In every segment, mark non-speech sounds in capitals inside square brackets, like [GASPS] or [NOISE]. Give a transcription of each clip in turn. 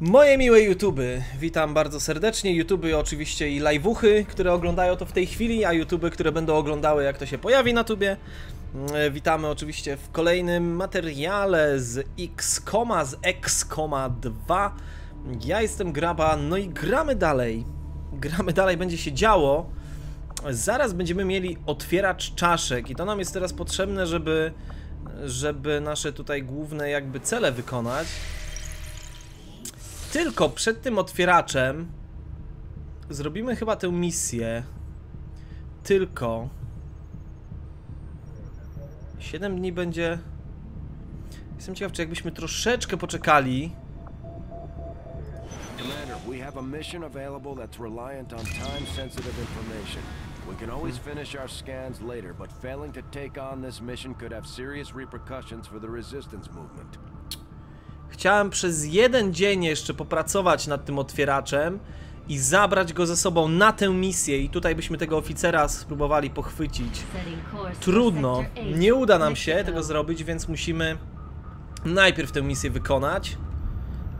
Moje miłe YouTube, witam bardzo serdecznie. YouTube oczywiście i live'uchy, które oglądają to w tej chwili, a YouTube, które będą oglądały jak to się pojawi na tubie. Mm, Witamy oczywiście w kolejnym materiale z X, z X, 2. Ja jestem Graba, no i gramy dalej. Gramy dalej, będzie się działo. Zaraz będziemy mieli otwieracz czaszek i to nam jest teraz potrzebne, żeby, żeby nasze tutaj główne jakby cele wykonać. Tylko przed tym otwieraczem zrobimy chyba tę misję. Tylko 7 dni będzie. Jestem ciekaw, czy jakbyśmy troszeczkę poczekali. We have a mission available that's reliant on time-sensitive information. We can always finish our scans later, but failing to take on this mission could have serious repercussions for the resistance movement. Chciałem przez jeden dzień jeszcze popracować nad tym otwieraczem i zabrać go ze sobą na tę misję. I tutaj byśmy tego oficera spróbowali pochwycić. Trudno, nie uda nam się tego zrobić, więc musimy najpierw tę misję wykonać.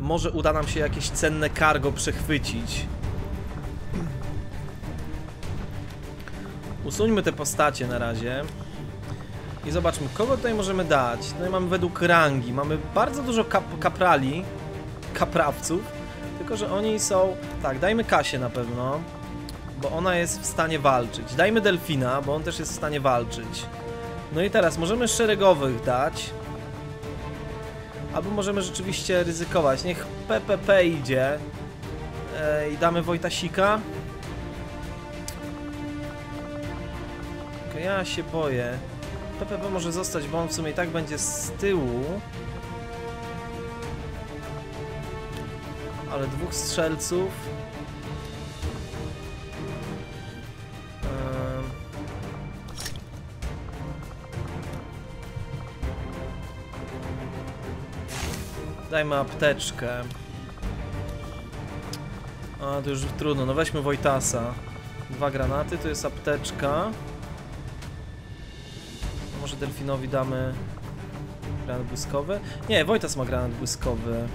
Może uda nam się jakieś cenne cargo przechwycić. Usuńmy te postacie na razie. I zobaczmy, kogo tutaj możemy dać. No i mamy według rangi. Mamy bardzo dużo kap kaprali, kaprawców. Tylko, że oni są... Tak, dajmy Kasię na pewno. Bo ona jest w stanie walczyć. Dajmy Delfina, bo on też jest w stanie walczyć. No i teraz możemy szeregowych dać. Albo możemy rzeczywiście ryzykować. Niech PPP idzie. I damy Wojtasika. Ja się boję. PPP może zostać, bo on w sumie i tak będzie z tyłu. Ale dwóch strzelców. Ehm. Dajmy apteczkę. A, to już trudno. No weźmy Wojtasa. Dwa granaty, tu jest apteczka. Delfinowi damy granat błyskowy? Nie, Wojtas ma granat błyskowy.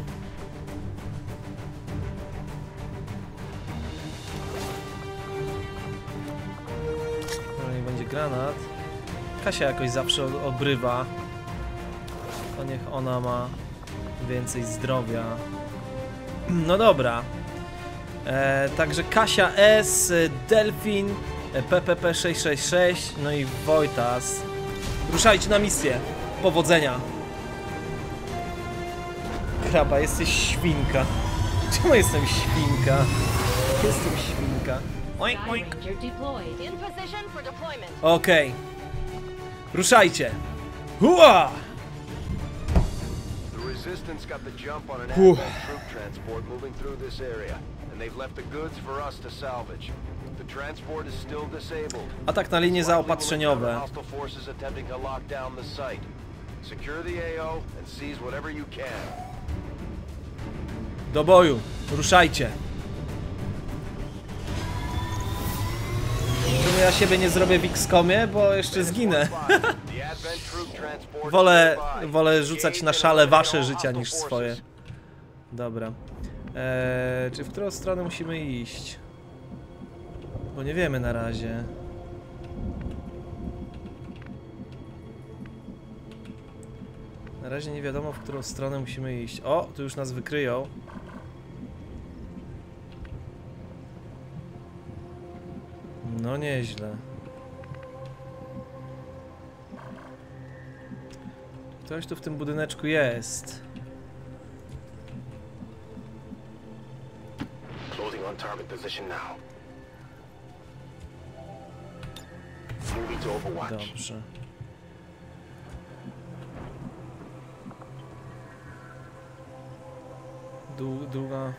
No nie będzie granat. Kasia jakoś zawsze obrywa. To niech ona ma więcej zdrowia. No dobra. E, także Kasia S, Delfin, e, PPP 666, no i Wojtas. Ruszajcie na misję. Powodzenia. Kraba, jesteś świnka. Czemu jestem świnka? Jestem świnka. Oink, oink. Okej. Ruszajcie. Hua! Resistance got the jump on an Whew. advent troop transport moving through this area, Atak na linie zaopatrzeniowe. encounter Hostile forces attempting to lock down the site. Secure the AO and seize whatever you can. Do boju. Ruszajcie. Czemu ja siebie nie zrobię w X-komie, bo jeszcze zginę. [LAUGHS] Wolę, wolę rzucać na szale wasze życia niż swoje. Dobra. Eee, czy w którą stronę musimy iść? Bo nie wiemy na razie. Na razie nie wiadomo, w którą stronę musimy iść. O, tu już nas wykryją. No nieźle. Ktoś tu w tym budyneczku jest. On target position now. Moving to Overwatch. Dobrze. Dłu- Długa.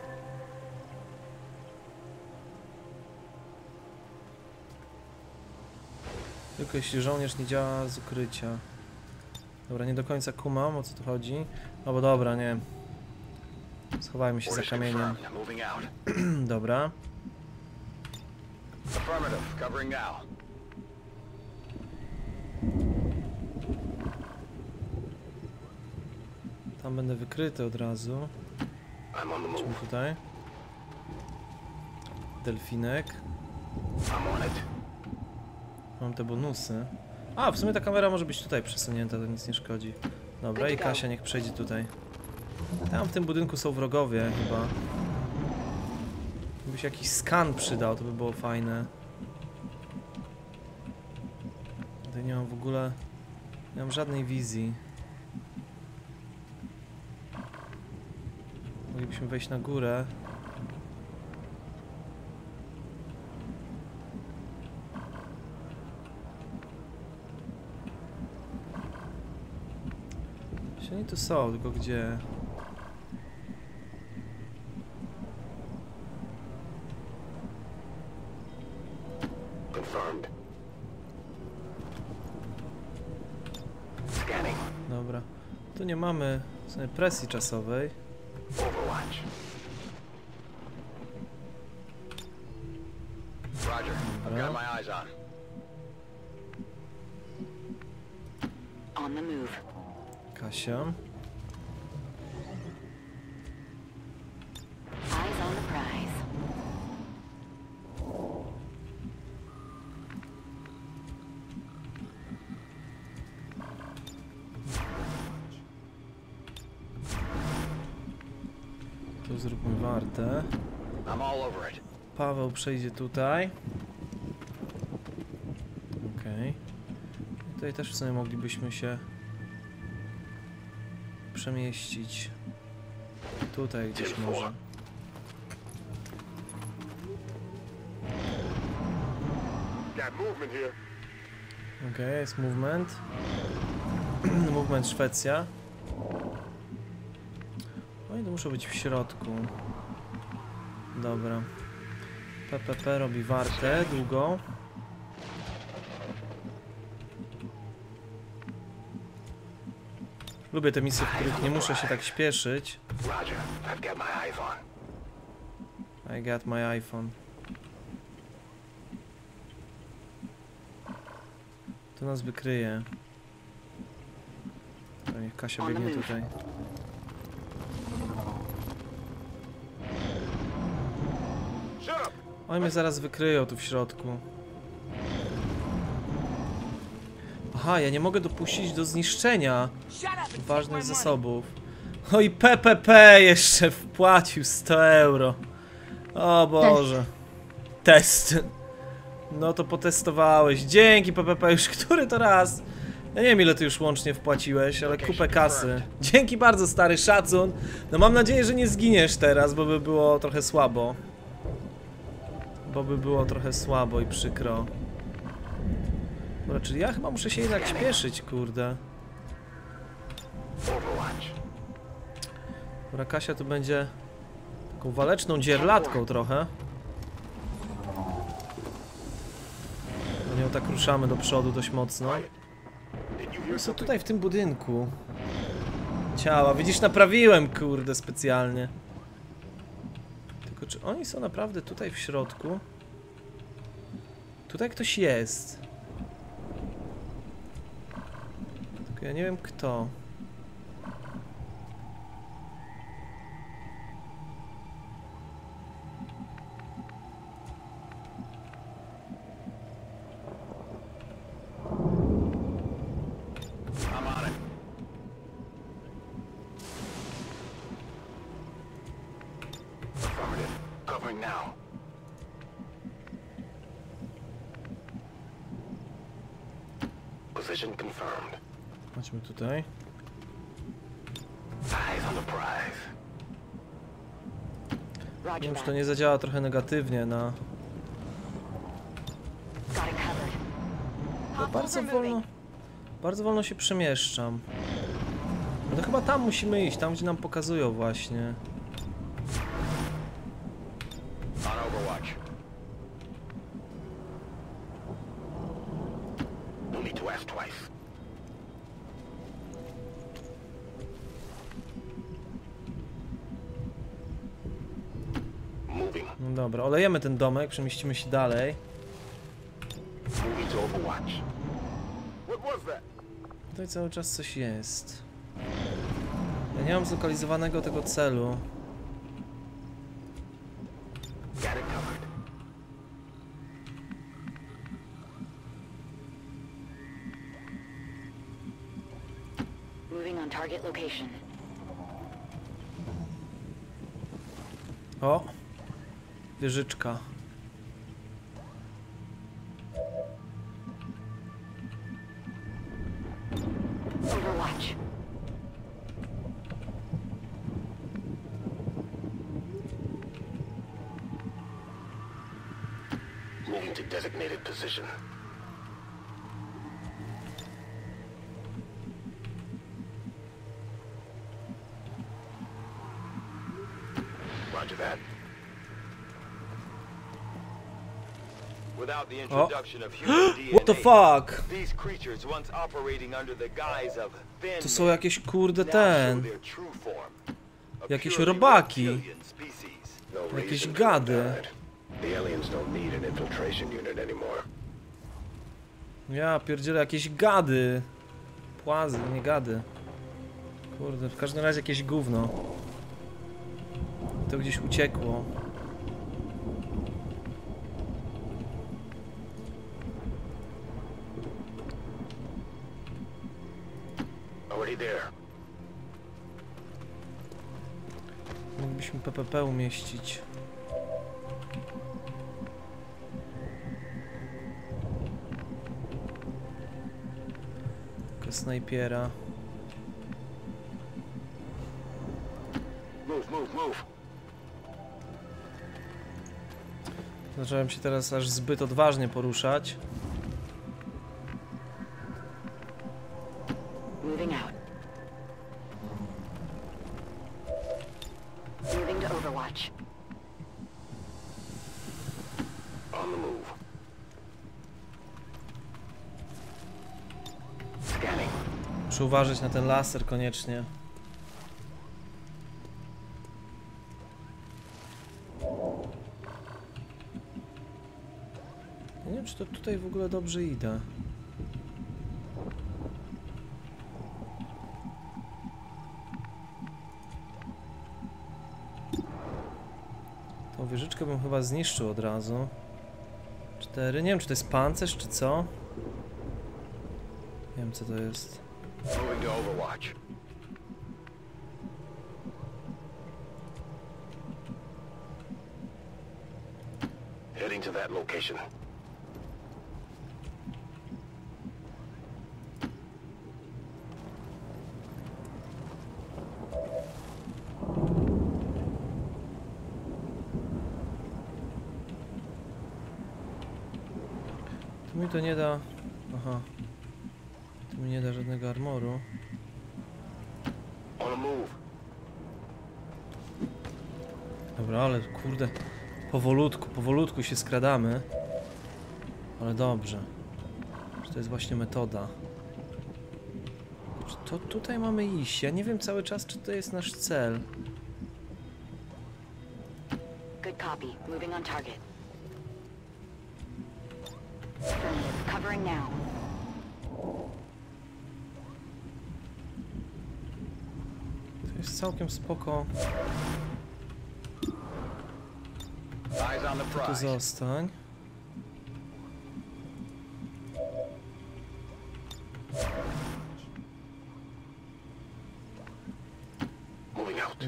Tylko jeśli żołnierz nie działa z ukrycia. Dobra, nie do końca kumam o co tu chodzi. No bo dobra, nie. Schowajmy się za kamieniem. [CLEARS THROAT] Dobra. Tam będę wykryty od razu. Chodźmy tutaj. Delfinek. Mam te bonusy. A, w sumie ta kamera może być tutaj przesunięta, to nic nie szkodzi. Dobra, i Kasia niech przejdzie tutaj. Tam w tym budynku są wrogowie chyba. Gdyby się jakiś skan przydał, to by było fajne. Tutaj nie mam w ogóle... Nie mam żadnej wizji. Moglibyśmy wejść na górę. Gdzie oni tu są, tylko gdzie? Confirmed. Scanning. Dobra. Tu nie mamy presji czasowej. Przejdzie tutaj. Okej. I Tutaj też w sumie moglibyśmy się przemieścić. Tutaj gdzieś może. Okej, jest movement. [CLEARS THROAT] movement Szwecja. Oni to muszą być w środku. Dobra. PPP robi wartę długo. Lubię te misje, w których nie muszę się tak śpieszyć. I got my iPhone. To nas wykryje. To niech Kasia biegnie move. tutaj. Oni mnie zaraz wykryją tu w środku. Aha, ja nie mogę dopuścić do zniszczenia ważnych zasobów. O i PPP jeszcze wpłacił 100 euro. O Boże. Test. No to potestowałeś. Dzięki PPP już który to raz. Ja nie wiem ile ty już łącznie wpłaciłeś, ale kupę kasy. Dzięki bardzo stary szacun. No mam nadzieję, że nie zginiesz teraz, bo by było trochę słabo. Bo by było trochę słabo i przykro. Dobra, czyli ja chyba muszę się jednak śpieszyć, kurde. Dobra, Kasia tu będzie taką waleczną dzierlatką trochę. Do nią tak ruszamy do przodu dość mocno. Hear Są tutaj w tym budynku. Ciała, widzisz, naprawiłem, kurde, specjalnie. Tylko czy oni są naprawdę tutaj w środku? Tutaj ktoś jest. Tylko ja nie wiem kto. I'm on it. Affirmative. Covering now. Position confirmed. Chodźmy tutaj. Nie wiem, czy to nie zadziała trochę negatywnie na... Bo bardzo wolno... Bardzo wolno się przemieszczam. No to chyba tam musimy iść, tam gdzie nam pokazują właśnie. Olejemy ten domek, przemieścimy się dalej. Tutaj cały czas coś jest. Ja nie mam zlokalizowanego tego celu. Wieżyczka. Moving to designated position. The introduction of human DNA, [GASPS] What the fuck? these creatures once operating under the guise of To są jakieś kurde ten. Jakieś robaki. No Jakieś gady. The aliens don't need an infiltration unit anymore. Ja pierdzielę jakieś gady. Płazy, nie gady. Kurde, w każdym razie jakieś gówno. To gdzieś uciekło. PPP umieścić. Tylko snajpiera. Move, move, move. Zacząłem się teraz aż zbyt odważnie poruszać. Muszę uważać na ten laser koniecznie. Nie wiem, czy to tutaj w ogóle dobrze idę. Tą wieżyczkę bym chyba zniszczył od razu. Cztery. Nie wiem, czy to jest pancerz, czy co. Nie wiem, co to jest. Moving to Overwatch. Heading to that location. Mi to nie da... Powolutku, się skradamy. Ale dobrze. Czy to jest właśnie metoda? Czy to tutaj mamy iść? Ja nie wiem cały czas, czy to jest nasz cel. Good copy. Moving on target. Covering now. To jest całkiem spoko. The Tu zostań.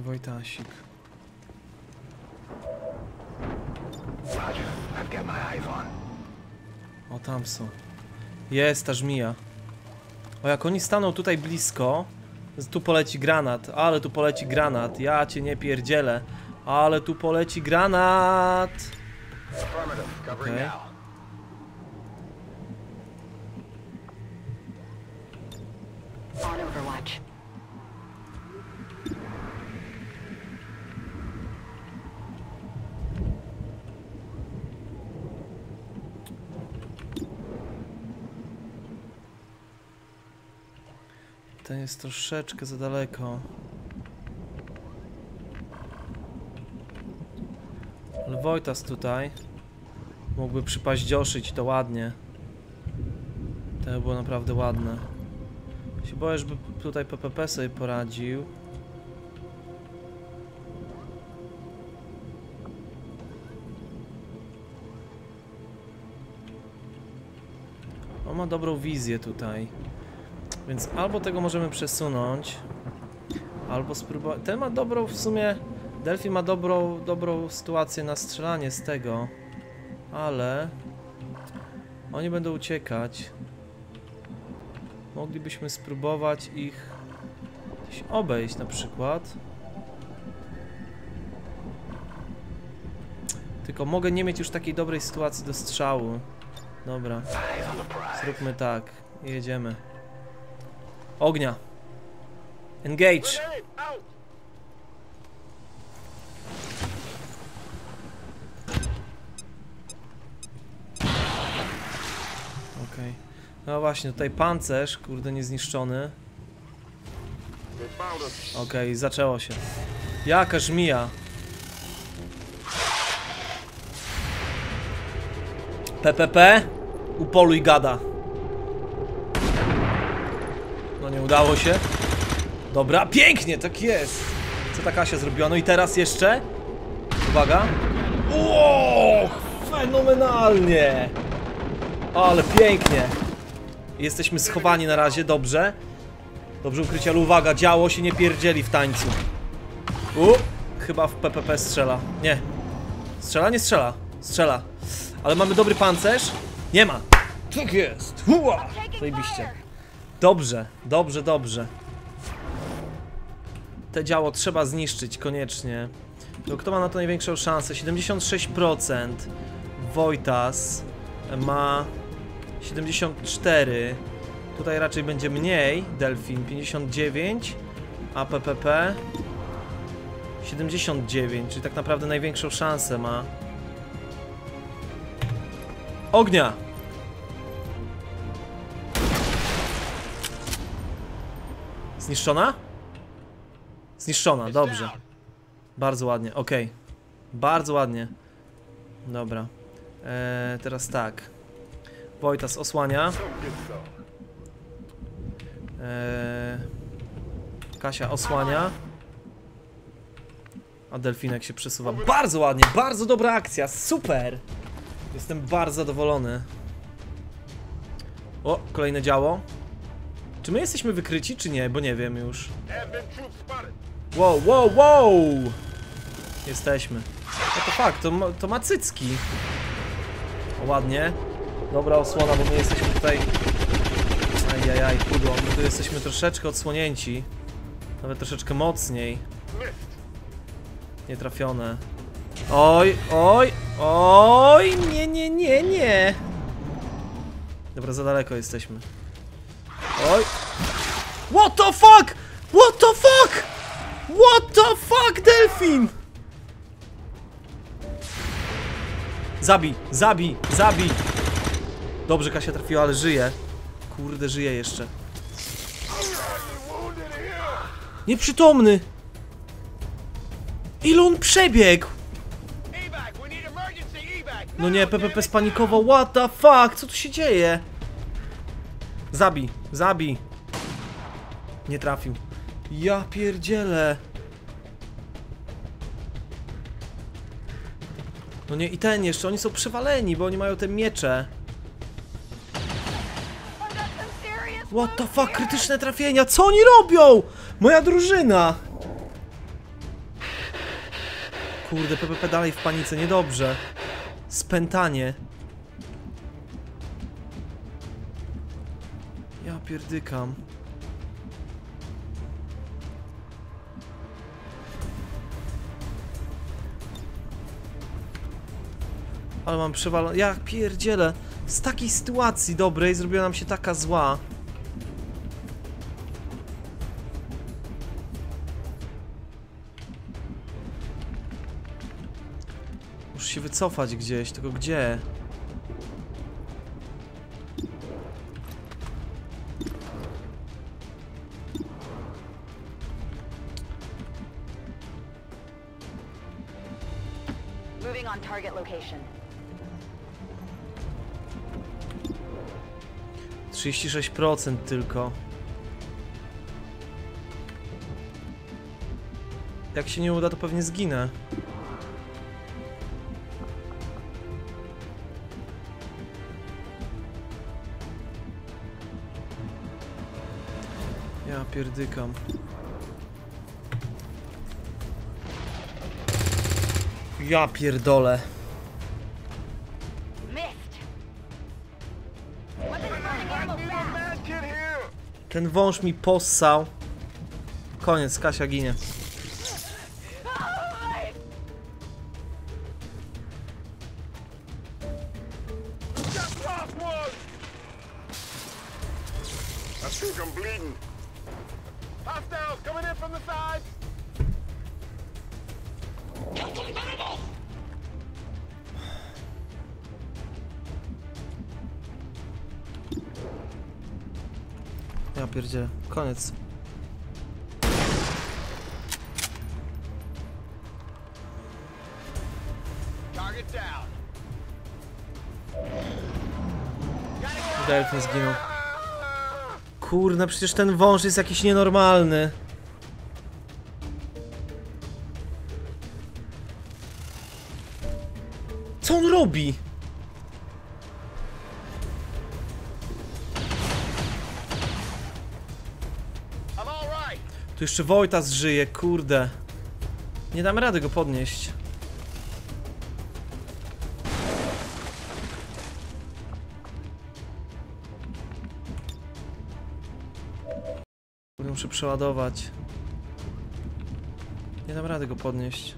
Wojtasik. O, tam są. Jest ta żmija. O, jak oni staną tutaj blisko, tu poleci granat, ale tu poleci granat, ja cię nie pierdzielę, ale tu poleci granat. Affirmative. Covering Okay. now. On Overwatch. Ten jest troszeczkę za daleko. Wojtas tutaj mógłby przypaździoszyć to ładnie. To by było naprawdę ładne. Się boję, żeby tutaj PPP sobie poradził. On ma dobrą wizję tutaj. Więc albo tego możemy przesunąć, albo spróbować... Ten ma dobrą w sumie... Delphi ma dobrą, dobrą sytuację na strzelanie z tego, ale... Oni będą uciekać. Moglibyśmy spróbować ich obejść na przykład. Tylko mogę nie mieć już takiej dobrej sytuacji do strzału. Dobra. Zróbmy tak. Jedziemy. Ognia. Engage. Okej. No właśnie, tutaj pancerz, kurde, niezniszczony. Okej, zaczęło się. Jaka żmija. PPP, upoluj gada. No nie udało się. Dobra, pięknie, tak jest. Co ta Kasia zrobiła? No i teraz jeszcze. Uwaga. O, fenomenalnie. Ale pięknie. Jesteśmy schowani na razie, dobrze. Dobrze ukrycie, ale uwaga, działo się nie pierdzieli w tańcu. U, chyba w PPP strzela. Nie. Strzela, nie strzela. Strzela. Ale mamy dobry pancerz. Nie ma. Tak jest. Hua! Zajebiście. Dobrze, dobrze, dobrze. Te działo trzeba zniszczyć koniecznie. To kto ma na to największą szansę? 76%. Wojtas ma 74. Tutaj raczej będzie mniej. Delfin 59. A PPP 79, czyli tak naprawdę największą szansę ma. Ognia! Zniszczona? Zniszczona, dobrze. Bardzo ładnie, okej. Bardzo ładnie. Dobra. Eee, teraz tak. Wojtas osłania. Eee, Kasia osłania. A delfinek się przesuwa. Bardzo ładnie, bardzo dobra akcja, super! Jestem bardzo zadowolony. O, kolejne działo. Czy my jesteśmy wykryci, czy nie? Bo nie wiem już. Wow, wow, wow! Jesteśmy. No to fakt, to, to ma cycki. O, ładnie. Dobra osłona, bo my jesteśmy tutaj... Ajajaj, pudło. My tu jesteśmy troszeczkę odsłonięci. Nawet troszeczkę mocniej. Nietrafione. Oj, oj, oj, nie, nie, nie, nie. Dobra, za daleko jesteśmy. Oj. What the fuck? What the fuck? What the fuck, delfin? Zabij, zabij, zabij. Dobrze, Kasia trafiła, ale żyje. Kurde, żyje jeszcze. Nieprzytomny. Ile on przebiegł? No nie, PPP spanikował. What the fuck? Co tu się dzieje? Zabij, zabij. Nie trafił. Ja pierdzielę. No nie, i ten jeszcze, oni są przewaleni, bo oni mają te miecze. What the fuck, krytyczne trafienia, co oni robią? Moja drużyna! Kurde, PPP dalej w panice, niedobrze. Spętanie. Ja pierdykam. Ale mam przewalone. Ja pierdzielę. Z takiej sytuacji dobrej zrobiła nam się taka zła. Się wycofać gdzieś, tylko gdzie? Target location. 36% tylko. Jak się nie uda, to pewnie zginę. Pierdykam. Ja pierdolę. Ten wąż mi possał. Koniec, Kasia ginie. Ja pierdzielę. Koniec. Delfin zginął. Kurna, przecież ten wąż jest jakiś nienormalny. Jeszcze Wojtas żyje, kurde. Nie damy rady go podnieść. Muszę przeładować. Nie dam rady go podnieść.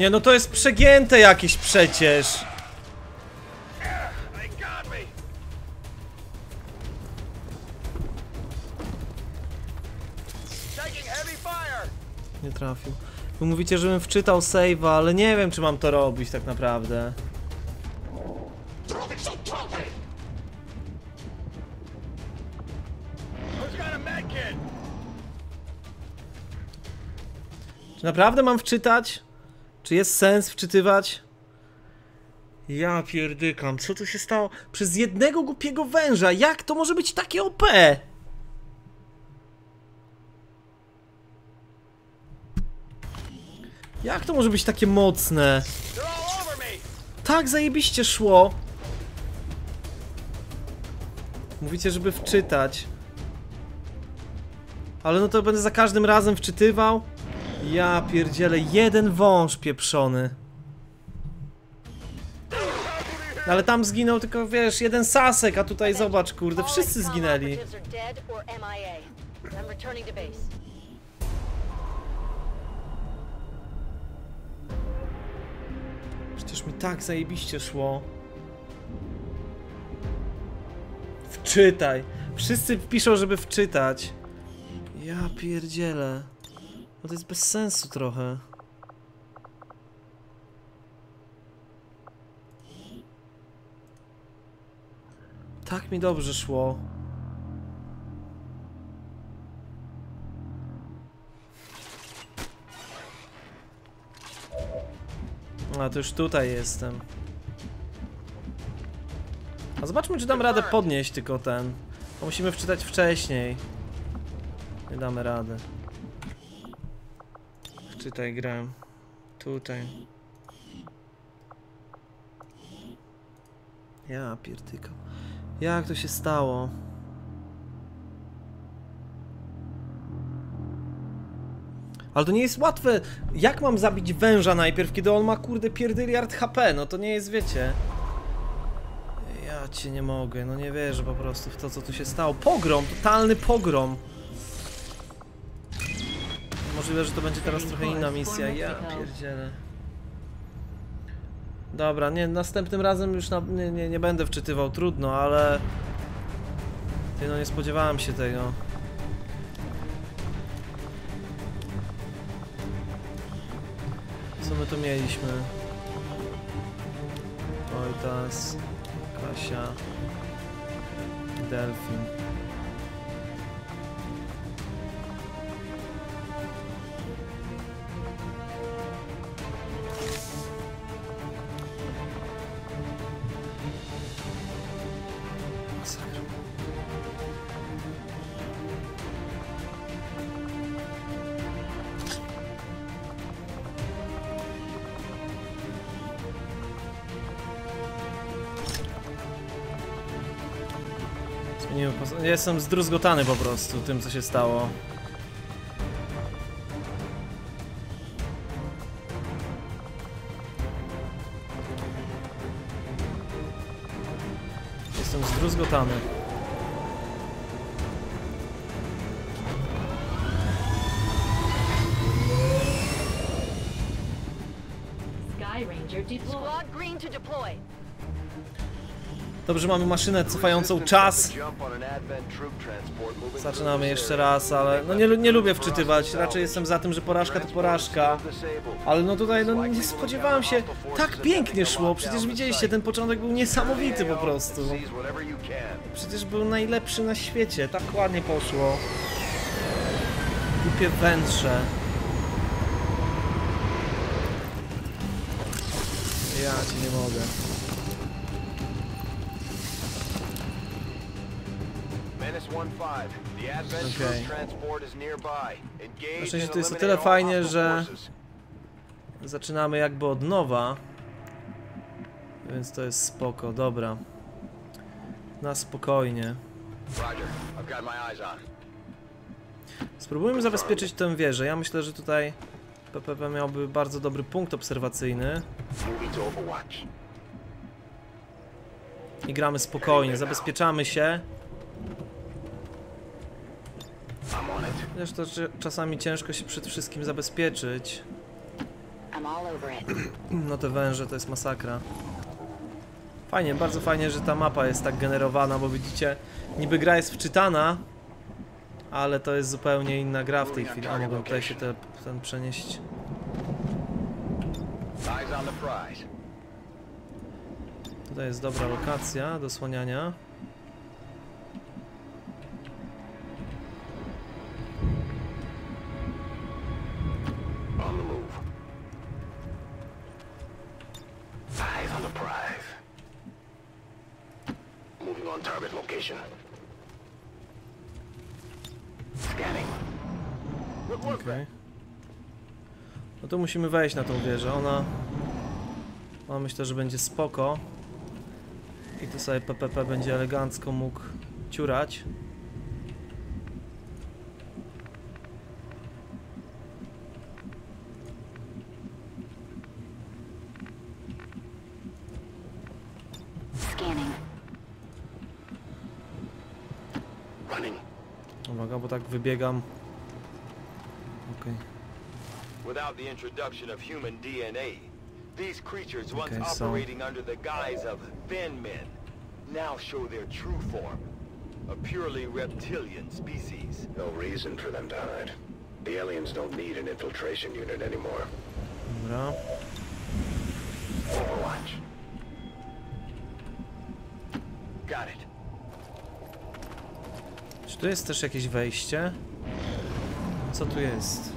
Nie no to jest przegięte jakieś przecież. Nie trafił. Wy mówicie, żebym wczytał save'a, ale nie wiem czy mam to robić tak naprawdę. Czy naprawdę mam wczytać? Czy jest sens wczytywać? Ja pierdykam, co tu się stało? Przez jednego głupiego węża, jak to może być takie OP? Jak to może być takie mocne? Tak zajebiście szło. Mówicie, żeby wczytać. Ale no to będę za każdym razem wczytywał. Ja pierdzielę, jeden wąż pieprzony. Ale tam zginął tylko, wiesz, jeden sasek, a tutaj zobacz, kurde, wszyscy zginęli. Przecież mi tak zajebiście szło. Wczytaj. Wszyscy piszą, żeby wczytać. Ja pierdzielę. No to jest bez sensu trochę. Tak mi dobrze szło. A to już tutaj jestem. A zobaczmy, czy dam radę podnieść tylko ten. Bo musimy wczytać wcześniej. Nie damy rady. Wczytaj grę. Tutaj. Ja pierdykam. Jak to się stało? Ale to nie jest łatwe. Jak mam zabić węża najpierw, kiedy on ma kurde pierdyliard HP? No to nie jest, wiecie. Ja cię nie mogę, no nie wierzę po prostu w to, co tu się stało. Pogrom, totalny pogrom. Możliwe, że to będzie teraz trochę inna misja. Ja pierdzielę. Dobra, nie, następnym razem już na, nie, nie, nie będę wczytywał, trudno, ale... Ty no nie spodziewałem się tego. Co my tu mieliśmy? Wojtas, Kasia, Delfin. Jestem zdruzgotany po prostu tym, co się stało. Jestem zdruzgotany. Sky Ranger deployed. Squad green to deploy. Dobrze, mamy maszynę cofającą czas. Zaczynamy jeszcze raz, ale no nie, nie lubię wczytywać. Raczej jestem za tym, że porażka to porażka. Ale no tutaj no nie spodziewałem się. Tak pięknie szło. Przecież widzieliście, ten początek był niesamowity po prostu. Przecież był najlepszy na świecie. Tak ładnie poszło. Głupie wędrze. Ja cię nie mogę. Engage Na szczęście to jest o tyle fajnie, że-. Zaczynamy jakby od nowa. Więc to jest spoko, dobra. Na spokojnie. Spróbujmy zabezpieczyć tę wieżę. Ja myślę, że tutaj PPP miałby bardzo dobry punkt obserwacyjny. I gramy spokojnie, zabezpieczamy się. Zresztą czasami ciężko się przed wszystkim zabezpieczyć. [CLEARS THROAT] No te węże to jest masakra. Fajnie, bardzo fajnie, że ta mapa jest tak generowana, bo widzicie, niby gra jest wczytana, ale to jest zupełnie inna gra w tej chwili. A mogę tutaj się te, ten przenieść. Tutaj jest dobra lokacja do słaniania. Musimy wejść na tą wieżę. Ona... Ona myślę, że będzie spoko. I tu sobie PPP będzie elegancko mógł ciurać. Uwaga, bo tak wybiegam. The introduction of human DNA, these creatures once Okay, so- operating under the guise of thin men now show their true form. A purely reptilian species. No reason for them to hide. The aliens don't need an infiltration unit anymore. Dobra. Overwatch. Got it. Czy tu jest też jakieś wejście? Co tu jest?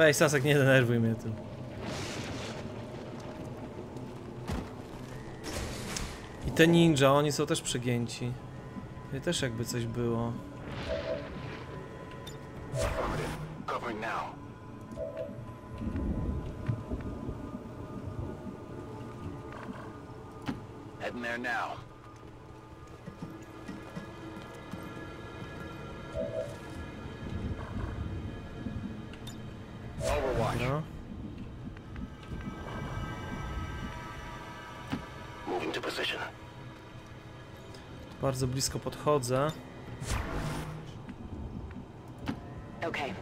Weź Sasek, nie denerwuj mnie tu. I te ninja, oni są też przegięci. I też jakby coś było. Now. Position. Bardzo blisko podchodzę. Okay.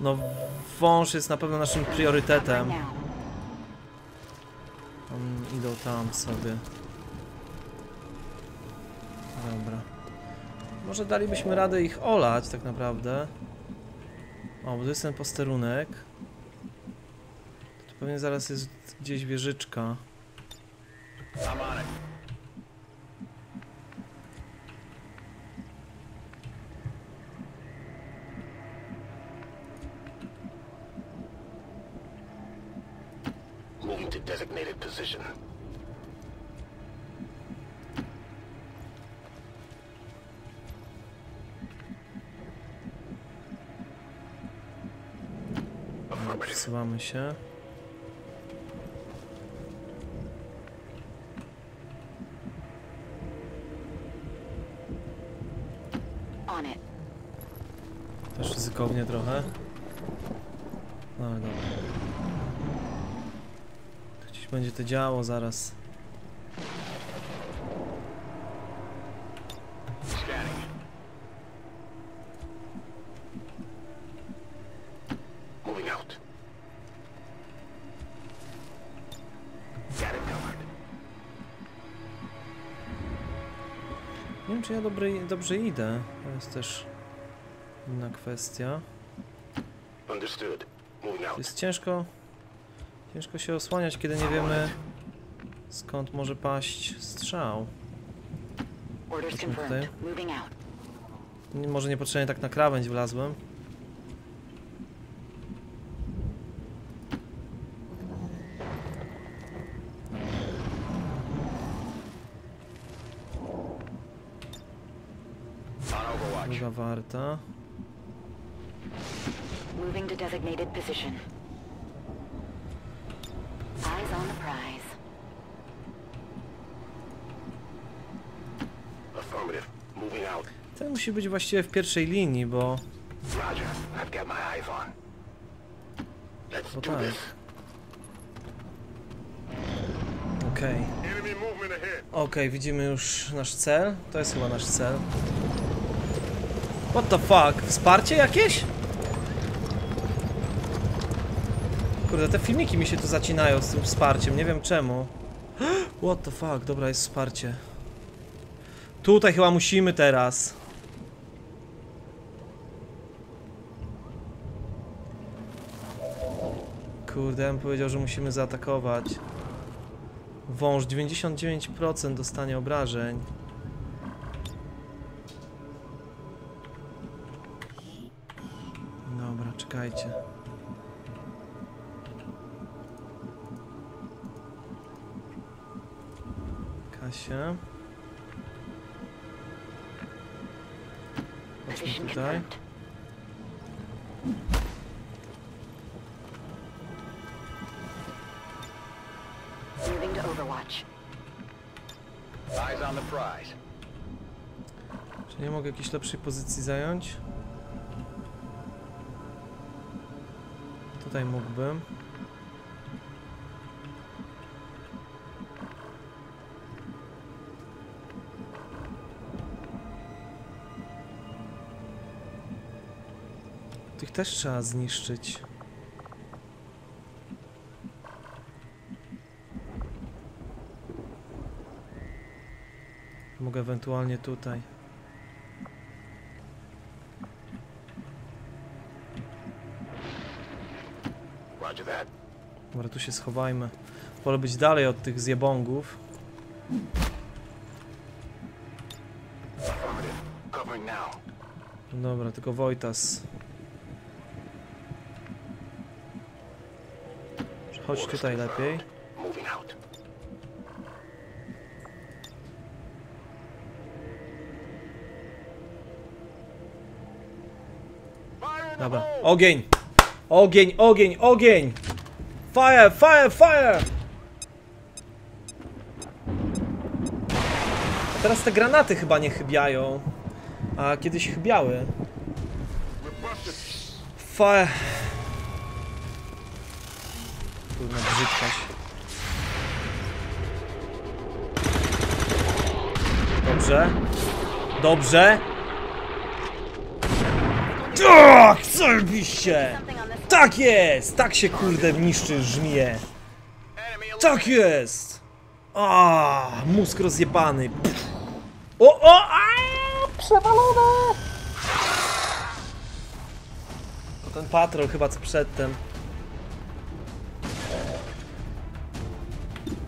No, wąż jest na pewno naszym priorytetem. Now. idą tam sobie. Dobra. Może dalibyśmy radę ich olać tak naprawdę. O, bo to jest ten posterunek. Tu pewnie zaraz jest gdzieś wieżyczka. Przesuwamy się. Też ryzykownie trochę. No ale dobra. Gdzieś będzie to działo zaraz. Wiem czy ja dobry, dobrze idę. To jest też inna kwestia. Jest ciężko. Ciężko się osłaniać, kiedy nie wiemy skąd może paść strzał. Nie- Może niepotrzebnie tak na krawędź wlazłem. On Overwatch. Druga warta. Moving to designated position. Eyes on the prize. Affirmative. Moving out. Ten musi być właściwie w pierwszej linii, bo... Roger. I've got my eyes on. Let's Bo do tak. this. Okej. Ahead. Okej, widzimy już nasz cel. To jest chyba nasz cel. What the fuck? Wsparcie jakieś? Kurde, te filmiki mi się tu zacinają z tym wsparciem, nie wiem czemu. [GASPS] What the fuck? Dobra, jest wsparcie. Tutaj chyba musimy teraz. Kurde, ja powiedział, że musimy zaatakować. Wąż 99% dostanie obrażeń. Czekajcie. Kasia. Chodźmy tutaj. confirmed. Moving to Overwatch. Eyes on the prize. Czy nie mogę jakiejś lepszej pozycji zająć? Tutaj mógłbym. Tych też trzeba zniszczyć. Mogę ewentualnie tutaj. Roger that. Dobra, tu się schowajmy. Wolę być dalej od tych zjebongów. Dobra, tylko Wojtas. Chodź tutaj lepiej. Dobra. Ogień! Ogień, ogień, ogień! Fire, fire, fire! A teraz te granaty chyba nie chybiają. A kiedyś chybiały. Fire. Kurna brzydkość. Dobrze. Dobrze. Tak, zajebiście! Tak jest! Tak się kurde niszczy żmije. Tak jest! A, mózg rozjebany. O, o, a, przewalone! To ten patrol chyba co przedtem.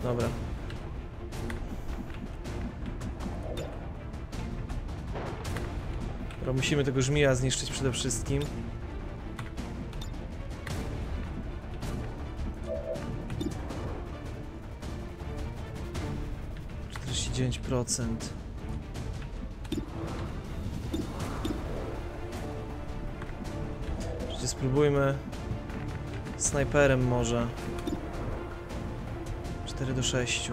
Dobra. Dobra, musimy tego żmija zniszczyć przede wszystkim. Czterdzieści dziewięć procent. Przecież spróbujmy snajperem może. 4 do 6.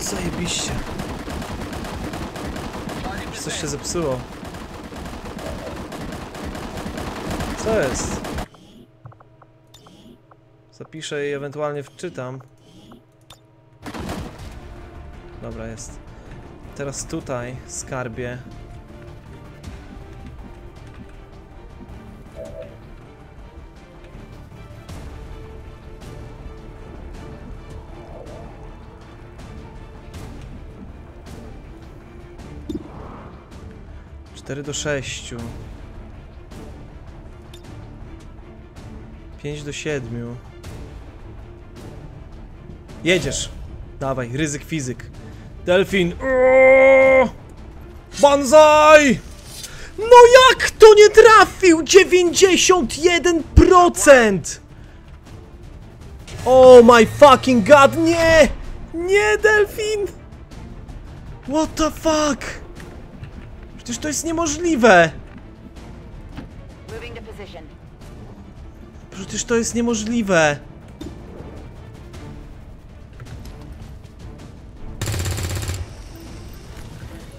Zajebiście. Coś się zepsuło. Co jest? Zapiszę i ewentualnie wczytam. Dobra, jest. Teraz tutaj, skarbie. Cztery do sześciu. Pięć do siedmiu. Jedziesz. Dawaj, ryzyk fizyk. Delfin. Oooo! Banzai! No jak to nie trafił? 91%! Oh my fucking god, nie! Nie, Delfin! What the fuck? Przecież to jest niemożliwe! Przecież to jest niemożliwe!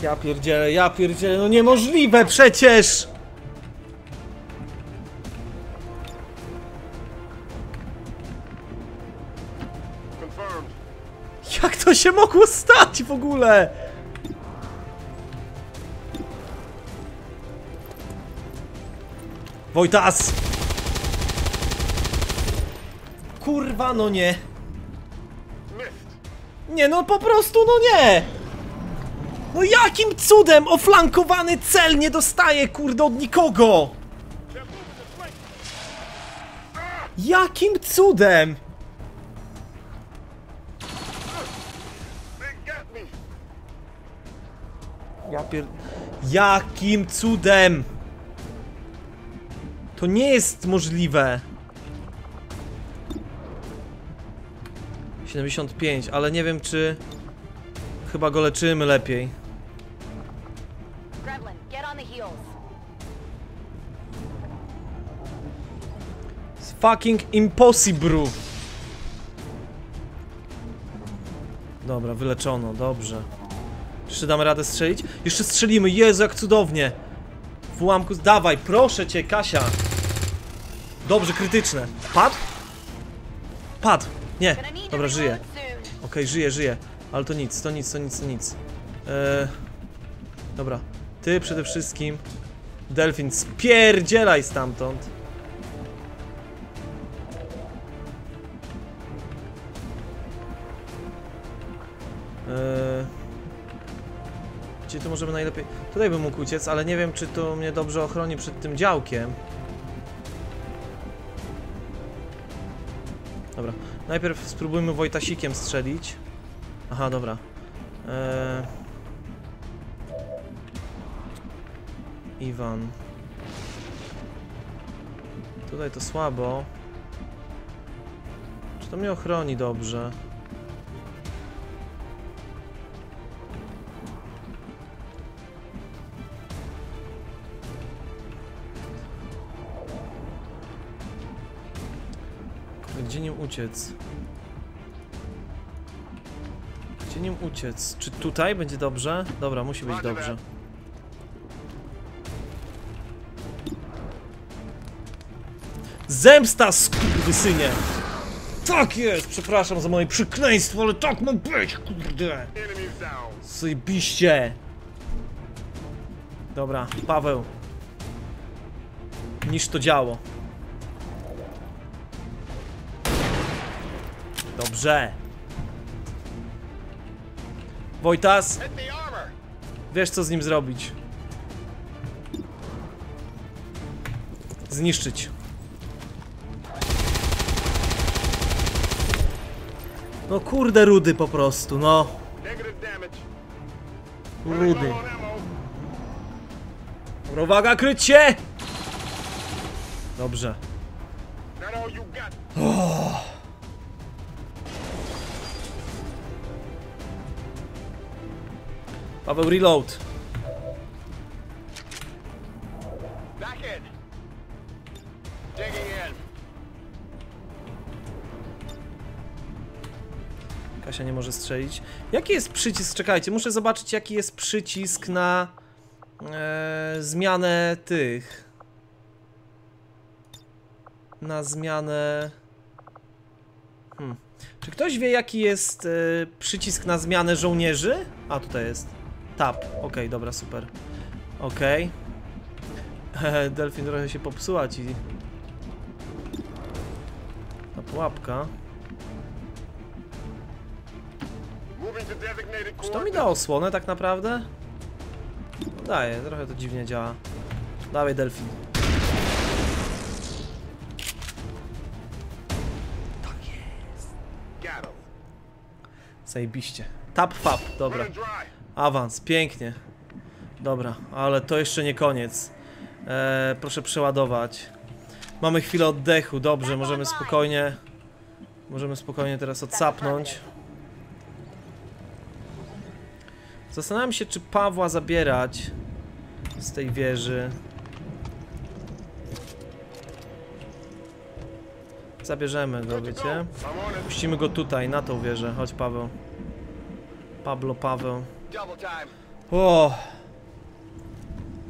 Ja pierdzielę, ja pierdzielę, no niemożliwe przecież! Jak to się mogło stać w ogóle? Wojtas! Kurwa, no nie. Nie, no po prostu, no nie! No jakim cudem oflankowany cel nie dostaje, kurde, od nikogo? Jakim cudem? Ja pier... Jakim cudem? To nie jest możliwe. 75, ale nie wiem czy... Chyba go leczymy lepiej. Fucking impossible. Dobra, wyleczono, dobrze. Jeszcze damy radę strzelić? Jeszcze strzelimy, Jezu, jak cudownie. W ułamku, dawaj, proszę cię, Kasia. Dobrze, krytyczne. Padł? Padł. Nie, dobra, żyje. Okej, żyje, żyje. Ale to nic, to nic, to nic, to nic. Eee, dobra. Ty przede wszystkim. Delfin, spierdzielaj stamtąd. Gdzie tu możemy najlepiej... Tutaj bym mógł uciec, ale nie wiem, czy to mnie dobrze ochroni przed tym działkiem. Dobra, najpierw spróbujmy Wojtasikiem strzelić. Aha, dobra. Eee... Iwan. Tutaj to słabo. Czy to mnie ochroni dobrze? Gdzie nim uciec? Gdzie nim uciec? Czy tutaj będzie dobrze? Dobra, musi być dobrze. Zemsta, skurwysynie! Tak jest! Przepraszam za moje przekleństwo, ale tak ma być, kurde! Zajebiście! Dobra, Paweł. niż to działo. Dobrze. Wojtas, wiesz co z nim zrobić. Zniszczyć. No kurde rudy po prostu, no. Rudy. Dobra, Uwaga, kryć się! Dobrze. Not Paweł, reload. Kasia nie może strzelić. Jaki jest przycisk? Czekajcie, muszę zobaczyć jaki jest przycisk na e, zmianę tych. Na zmianę. Hmm. Czy ktoś wie jaki jest e, przycisk na zmianę żołnierzy? A tutaj jest. Tab. Okej, dobra, super. Okej. Okay. [LAUGHS] Delfin trochę się popsuła ci. Ta pułapka. Czy to mi da osłonę tak naprawdę? No daje, trochę to dziwnie działa. Dawaj delfin. Got him. Zajebiście. Tap fap, dobra. Awans, pięknie. Dobra, ale to jeszcze nie koniec. Eee, proszę przeładować. Mamy chwilę oddechu, dobrze, możemy spokojnie... Możemy spokojnie teraz odsapnąć. Zastanawiam się, czy Pawła zabierać z tej wieży. Zabierzemy go, wiecie? Puścimy go tutaj, na tą wieżę. Chodź, Paweł. Pablo, Paweł. O!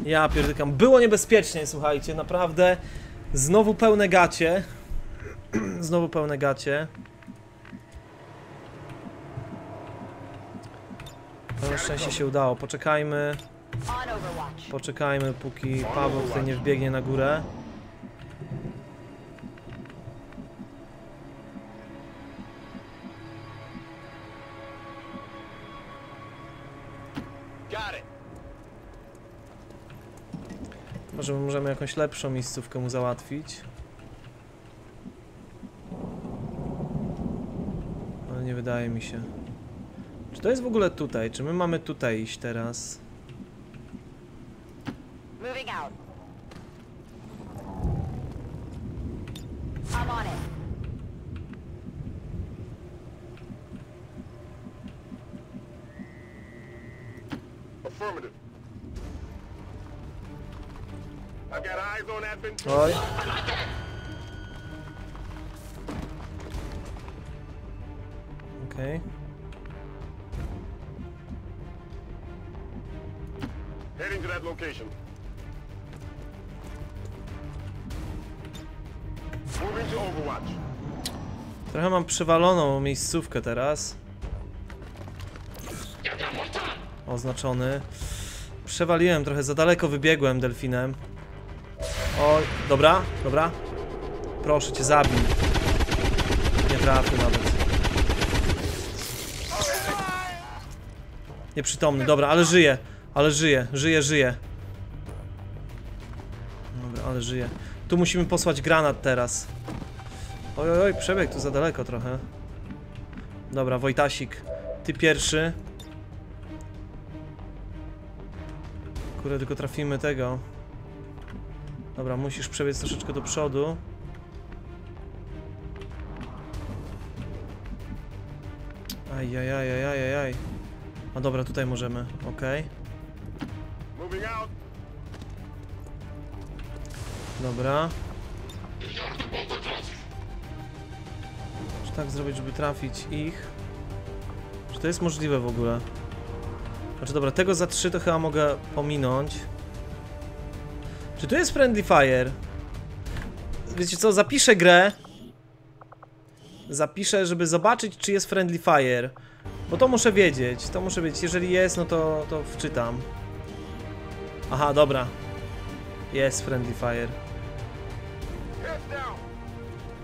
Ja pierdykam. Było niebezpiecznie, słuchajcie, naprawdę. Znowu pełne gacie. [CLEARS THROAT] Znowu pełne gacie. Na szczęście się udało. Poczekajmy. Poczekajmy, póki Paweł tutaj nie wbiegnie na górę. Może możemy jakąś lepszą miejscówkę mu załatwić. Ale nie wydaje mi się. Czy to jest w ogóle tutaj? Czy my mamy tutaj iść teraz? Moving out. I'm on it. Affirmative. Oj. Okej. Heading to that location. Moving to Overwatch. Trochę mam przewaloną miejscówkę teraz. Oznaczony. Przewaliłem trochę, za daleko wybiegłem delfinem. O, dobra, dobra. Proszę cię, zabij. Nie trafił nawet. Nieprzytomny, dobra, ale żyje. Ale żyje, żyje, żyje. Dobra, ale żyje. Tu musimy posłać granat teraz. Oj, oj, oj, przebieg tu za daleko trochę. Dobra, Wojtasik, ty pierwszy. Kurde, tylko trafimy tego. Dobra, musisz przebiec troszeczkę do przodu. Ajajajajajaj. A dobra, tutaj możemy, out. Dobra. Czy tak zrobić, żeby trafić ich? Czy to jest możliwe w ogóle? Znaczy dobra, tego za 3 to chyba mogę pominąć. Czy tu jest Friendly Fire? Wiecie co, zapiszę grę. Zapiszę, żeby zobaczyć, czy jest Friendly Fire. Bo to muszę wiedzieć, to muszę wiedzieć. Jeżeli jest, no to, to wczytam. Aha, dobra. Jest Friendly Fire.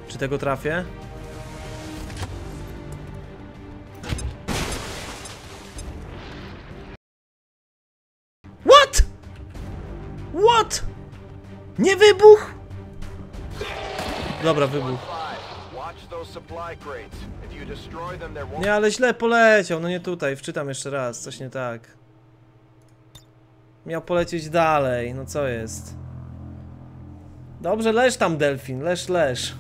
Czy tego trafię? Nie wybuch? Dobra, wybuch. Nie, ale źle poleciał, no nie tutaj, wczytam jeszcze raz, coś nie tak. Miał polecieć dalej, no co jest? Dobrze, leż tam, delfin, leż, leż.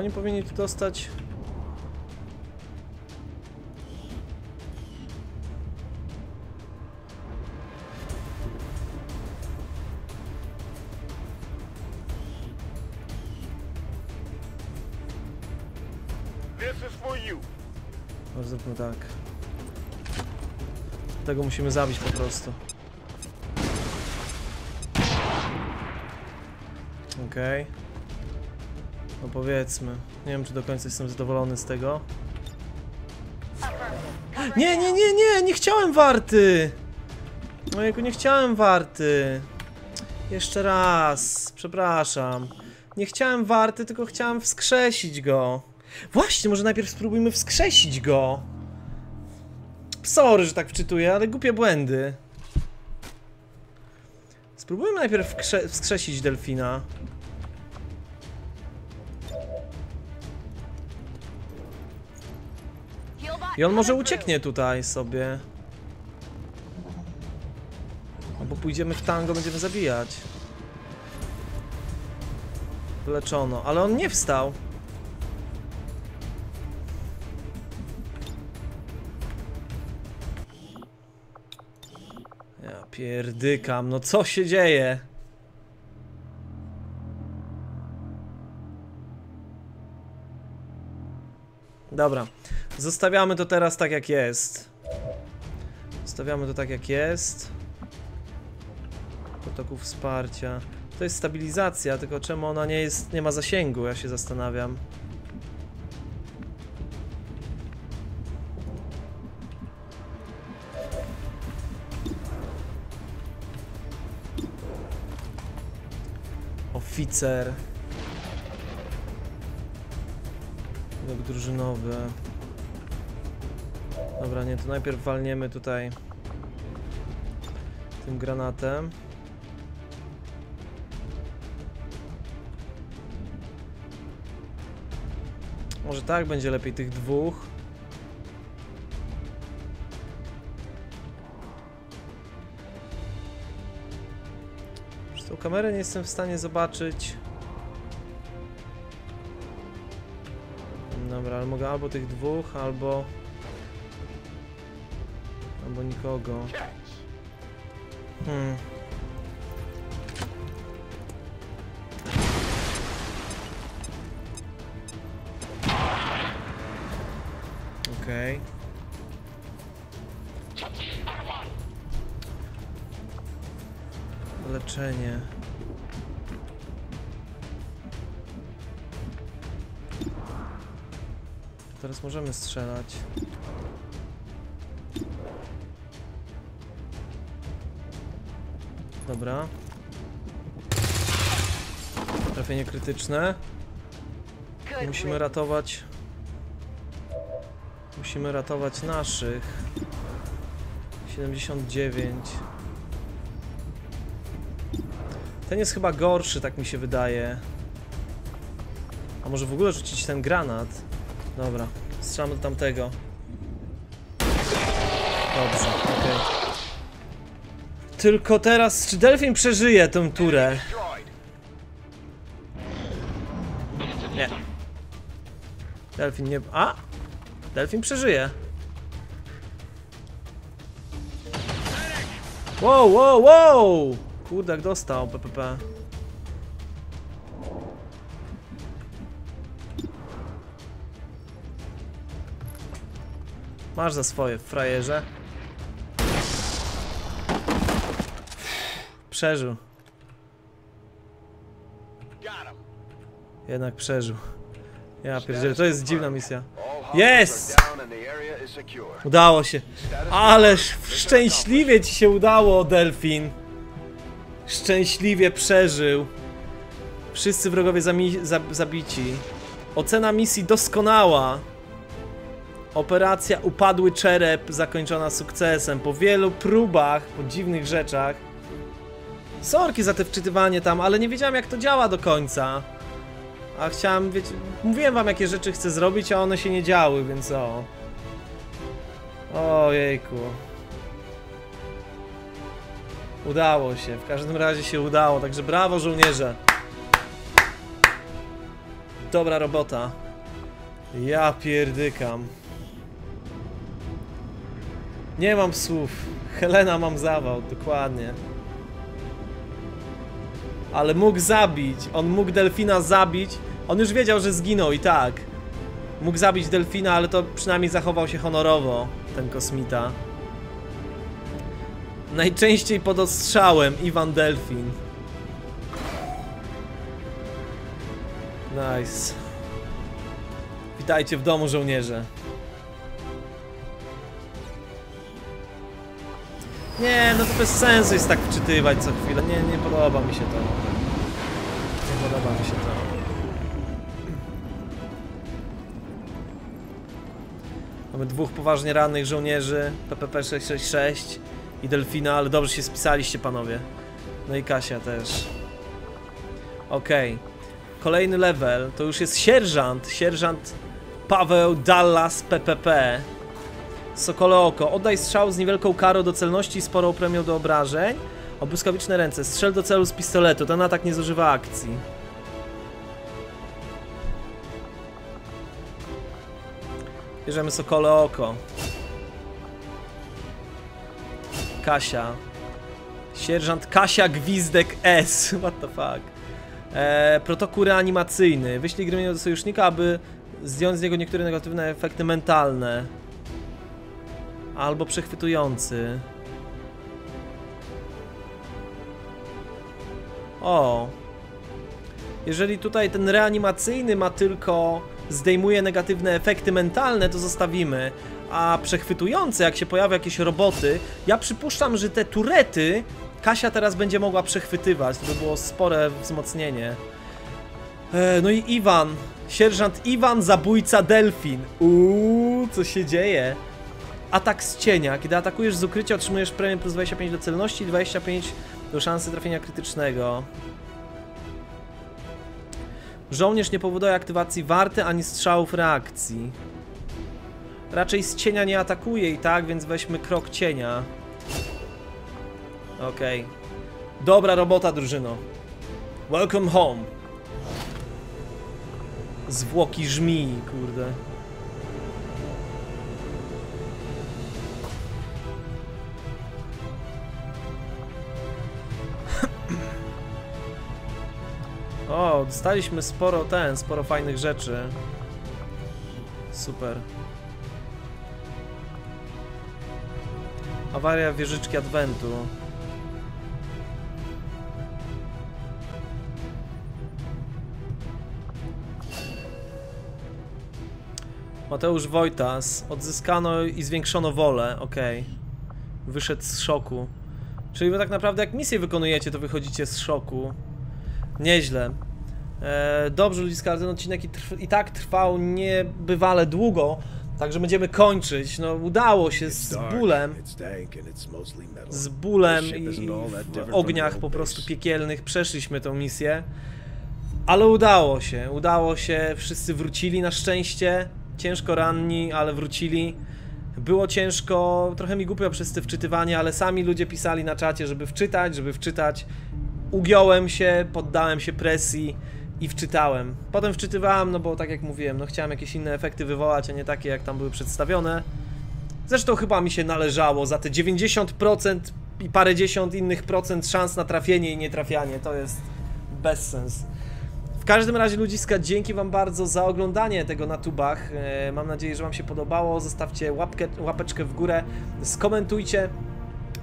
Oni powinni tu dostać... No zróbmy tak. Tego musimy zabić po prostu. Okej. No powiedzmy. Nie wiem, czy do końca jestem zadowolony z tego. Nie, nie, nie, nie! Nie chciałem warty! Ojejku, nie chciałem warty. Jeszcze raz. Przepraszam. Nie chciałem warty, tylko chciałem wskrzesić go. Właśnie, może najpierw spróbujmy wskrzesić go. Sorry, że tak wczytuję, ale głupie błędy. Spróbujmy najpierw wskrzesić delfina. I on może ucieknie tutaj sobie. Albo pójdziemy w tango, będziemy zabijać. Wyleczono, ale on nie wstał. Ja pierdykam, no co się dzieje? Dobra, zostawiamy to teraz tak jak jest. Zostawiamy to tak jak jest. Protokół wsparcia. To jest stabilizacja, tylko czemu ona nie jest, nie ma zasięgu, ja się zastanawiam. Oficer. Blok drużynowy. Dobra, nie, to najpierw walniemy tutaj tym granatem. Może tak będzie lepiej tych dwóch. Przez tą kamerę nie jestem w stanie zobaczyć. Dobra, ale mogę albo tych dwóch, albo... Albo nikogo. Hmm. Okej. Leczenie. Teraz możemy strzelać. Dobra. Trafienie krytyczne. Musimy ratować. Musimy ratować naszych. 79. Ten jest chyba gorszy, tak mi się wydaje. A może w ogóle rzucić ten granat? Dobra, strzelamy do tamtego. Dobrze. Tylko teraz, czy Delfin przeżyje tę turę? Nie. Delfin nie... A! Delfin przeżyje. Wow, wow, wow! Kurde, jak dostał PPP. Masz za swoje, frajerze. Przeżył. Jednak przeżył. Ja pierdzielę, to jest dziwna misja. Secure. Udało się. Ależ szczęśliwie ci się udało, Delfin. Szczęśliwie przeżył. Wszyscy wrogowie zami- za- zabici. Ocena misji doskonała. Operacja Upadły Czerep zakończona sukcesem. Po wielu próbach, po dziwnych rzeczach. Sorki za te wczytywanie tam, ale nie wiedziałem jak to działa do końca. A chciałem, wiecie, mówiłem wam jakie rzeczy chcę zrobić, a one się nie działy, więc o. Ojejku. Udało się, w każdym razie się udało, także brawo żołnierze. Dobra robota. Ja pierdykam. Nie mam słów. Helena mam zawał, dokładnie. Ale mógł zabić. On mógł delfina zabić. On już wiedział, że zginął i tak. Mógł zabić delfina, ale to przynajmniej zachował się honorowo, ten kosmita. Najczęściej pod ostrzałem Iwan Delfin. Nice. Witajcie w domu, żołnierze. Nie, no to bez sensu jest tak wczytywać co chwilę. Nie, nie podoba mi się to. Nie podoba mi się to. Mamy dwóch poważnie rannych żołnierzy, PPP 666 i Delfina, ale dobrze się spisaliście panowie. No i Kasia też. Okej. Kolejny level to już jest sierżant, sierżant Paweł Dallas PPP. Sokole oko. Oddaj strzał z niewielką karą do celności i sporą premią do obrażeń. O błyskawiczne ręce. Strzel do celu z pistoletu. Ten atak nie zużywa akcji. Bierzemy sokole oko. Kasia. Sierżant Kasia Gwizdek S. [LAUGHS] What the fuck. E, protokół reanimacyjny. Wyślij gremię do sojusznika, aby zdjąć z niego niektóre negatywne efekty mentalne. Albo przechwytujący. O. Jeżeli tutaj ten reanimacyjny ma tylko zdejmuje negatywne efekty mentalne, to zostawimy. A przechwytujące, jak się pojawią jakieś roboty, ja przypuszczam, że te turety Kasia teraz będzie mogła przechwytywać. To by było spore wzmocnienie. E, no i Iwan. Sierżant Iwan, zabójca delfin. Uuu, co się dzieje? Atak z cienia. Kiedy atakujesz z ukrycia, otrzymujesz premię plus 25 do celności i 25 do szansy trafienia krytycznego. Żołnierz nie powoduje aktywacji warty ani strzałów reakcji. Raczej z cienia nie atakuje i tak, więc weźmy krok cienia. Okej. Dobra robota, drużyno. Welcome home. Zwłoki żmii, kurde. O, dostaliśmy sporo ten, sporo fajnych rzeczy. Super. Awaria wieżyczki Adwentu. Mateusz Wojtas. Odzyskano i zwiększono wolę. Okej. Wyszedł z szoku. Czyli wy tak naprawdę jak misję wykonujecie, to wychodzicie z szoku. Nieźle. E, dobrze, ludziska, ale ten odcinek i, trw i tak trwał niebywale długo, także będziemy kończyć. No, udało się z bólem, z bólem i that w ogniach po prostu piekielnych przeszliśmy tą misję. Ale udało się, udało się, wszyscy wrócili na szczęście, ciężko ranni, ale wrócili. Było ciężko, trochę mi głupio przez te wczytywanie, ale sami ludzie pisali na czacie, żeby wczytać, żeby wczytać. Ugiąłem się, poddałem się presji i wczytałem. Potem wczytywałem, no bo tak jak mówiłem, no chciałem jakieś inne efekty wywołać, a nie takie jak tam były przedstawione. Zresztą chyba mi się należało za te 90% i parędziesiąt innych procent szans na trafienie i nietrafianie. To jest bezsens. W każdym razie ludziska, dzięki wam bardzo za oglądanie tego na tubach. E, Mam nadzieję, że wam się podobało. Zostawcie łapkę, łapeczkę w górę, skomentujcie.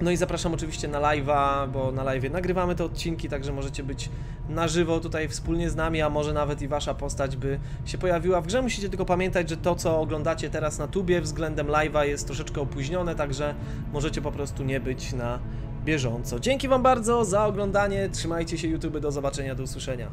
No i zapraszam oczywiście na live'a, bo na live'ie nagrywamy te odcinki, także możecie być na żywo tutaj wspólnie z nami, a może nawet i wasza postać by się pojawiła w grze. Musicie tylko pamiętać, że to co oglądacie teraz na tubie względem live'a jest troszeczkę opóźnione, także możecie po prostu nie być na bieżąco. Dzięki wam bardzo za oglądanie, trzymajcie się YouTube, do zobaczenia, do usłyszenia.